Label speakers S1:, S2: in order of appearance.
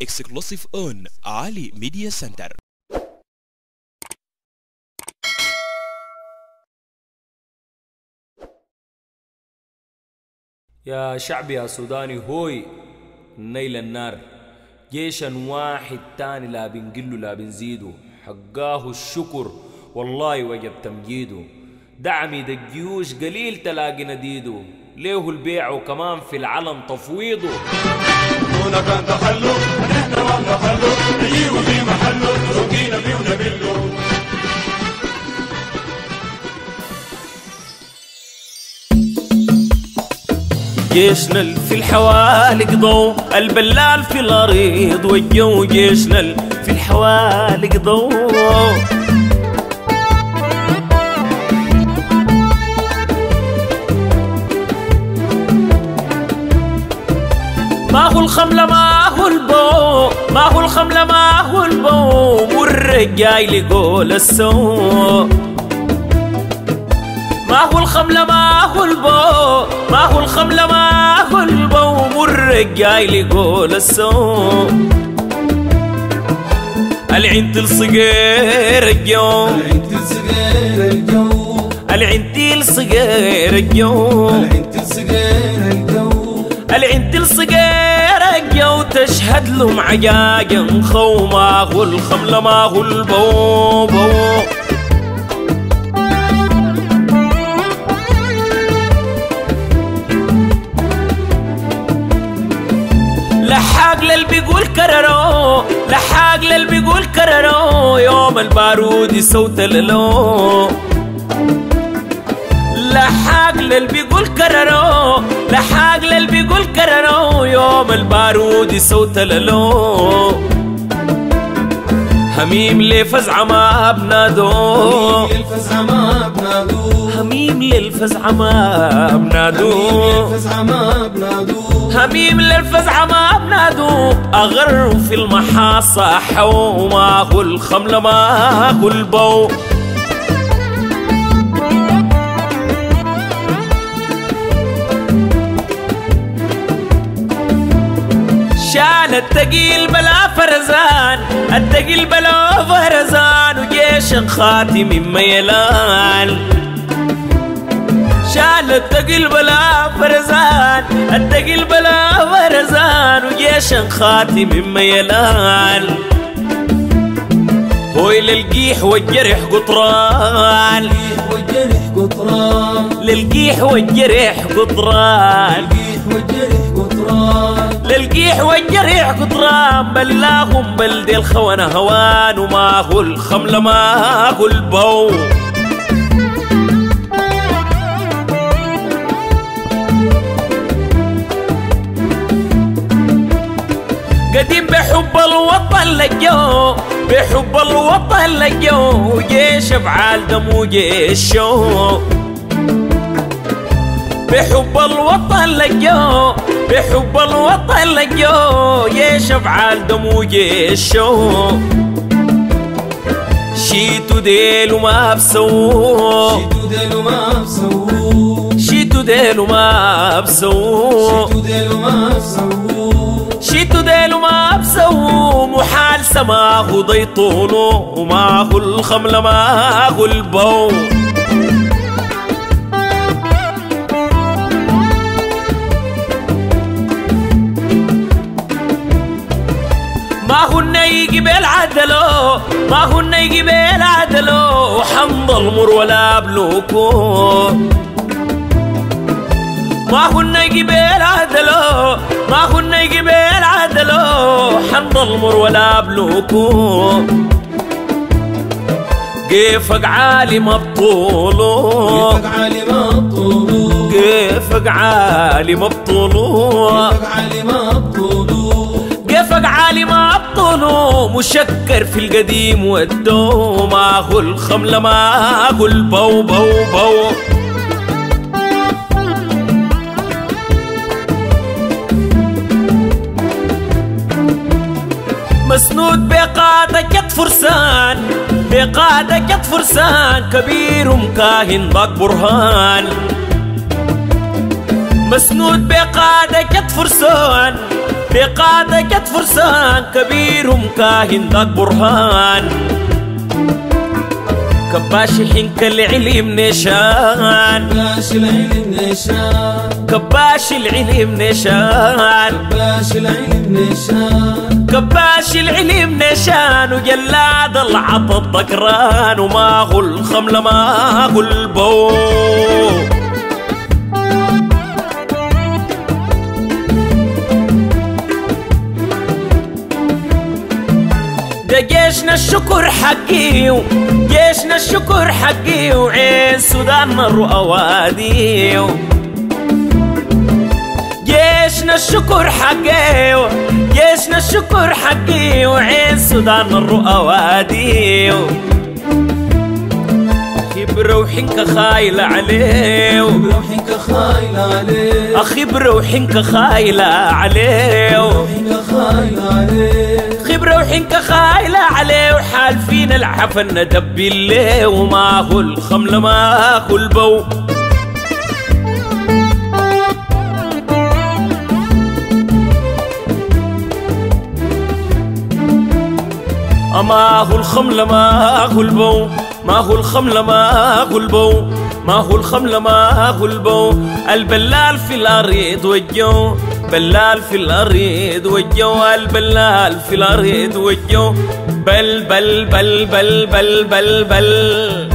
S1: exclusive on Ali Media Center.
S2: يا شعب يا سوداني هوي نيل النار. جيشا واحد تاني لا بنقله لا بنزيده. حقاه الشكر والله وجب تمجيده. دعمي ده الجيوش قليل تلاقي نديده. ليه البيع وكمان في العلن تفويضه؟
S3: هنا كان تخلف نحن ما تخلف نجيبه في محله ونبله.
S2: جيشنا في الحوالق ضوء البلال في الأريض والجو جيشنا في الحوالق ضوء الخملة ما هو البو ما هو الخملة ما هو البو والرجاي لقول السوق ما هو الخملة ما هو البو ما هو الخملة ما هو البو والرجاي لقول السوق العين تلصقير الجو
S4: انت صغير الجو
S2: العين تلصقير الجو
S4: انت صغير الجو
S2: العين تلصقير الجو تشهد لهم عجاجم خو ما هو الخملة ما هو البو بو. لحاق للي بيقول كررو لحاق للي بيقول كررو يوم البارود صوت اللو لحاق للي بيقول كررو لحاق للي بيقول كررو يوم البارود صوت اللو هميم لفزع ما بنادو.
S4: الفزع ما بنادو.
S2: هميم للفزع ما بنادو.
S4: الفزع ما بنادو.
S2: هميم للفزع ما بنادو. أغر في المحاصة حو ما هو الخملة ما هو البو التقيل بلا فرزان التقيل بلا فرزان وجيش خاتم ميلان شال التقل بلا فرزان التقل بلا فرزان وجيش خاتم ميلان هو للقيح والجرح قطران.
S4: والجرح قطران.
S2: للقيح والجرح قطران.
S4: قطران.
S2: للقيح والجريح قطران بلاهم بلد الخونة هوان وما هو الخملة ما هو البو قديم بحب الوطن لجو بحب الوطن لجو جيش افعال دمو جيش شو. بحب الوطن لجو بحب الوطن لجو جيش افعال دمو جيش شو شيتو ديلو ما بسو
S4: شيتو ديلو ما بسوو
S2: شيتو ديلو ما بسو
S4: شيتو ديلو ما
S2: شيتو ديلو ما بسو محال سماه ضيطونو وما هو الخملة ما هو البو. هو النيجي بالعدلو ما هو النيجي بالعدلو. حمض المر ولا بلوكو. ما هو النيجي بالعدلو ما هو النيجي بالعدلو. حمض المر ولا بلوكو. كيفك عالي مبطولو
S4: كيفك عالي ما بطولو.
S2: كيفك عالي مبطولو
S4: كيفك عالي ما بطولو.
S2: كيفك عالي ما ابطله مشكر في القديم والدو. ما هو الخملة ما البو بو بو. مسنود بقادة فرسان بقادة فرسان كبير مكاهن باك برهان. مسنود بقادة فرسان بقادة جت فرسان كبيرهم كاهن ذاك برهان. كباش حنك العلم نشان.
S4: باش العلم نشان.
S2: كباش العلم نشان.
S4: باش العلم نشان.
S2: كباش العلم نشان وجلاد العطا الذكران وما هو الخمل ما هو البو. ده جيشنا الشكر حقي جيشنا الشكر حقي وعين سودان الرؤى وادي جيشنا الشكر حقي جيشنا الشكر حقي وعين سودان الرؤى وادي خبرة وحنك خايلة عليه
S4: بروحك خايل عليه.
S2: أخي بروحك خايلة عليه
S4: بروحك خايل عليه.
S2: وحنك خايلة عليه وحال فينا العفن ندب الليل وما هو الخمل ما هو البو. ما هو الخمل ما هو البو. ما هو الخمل ما هو البو. ما هو الخمل ما هو البو. البلال في الأريد والجو بلال في الأريد والجو البلال في الأريد والجو. بل بل بل بل بل بل بل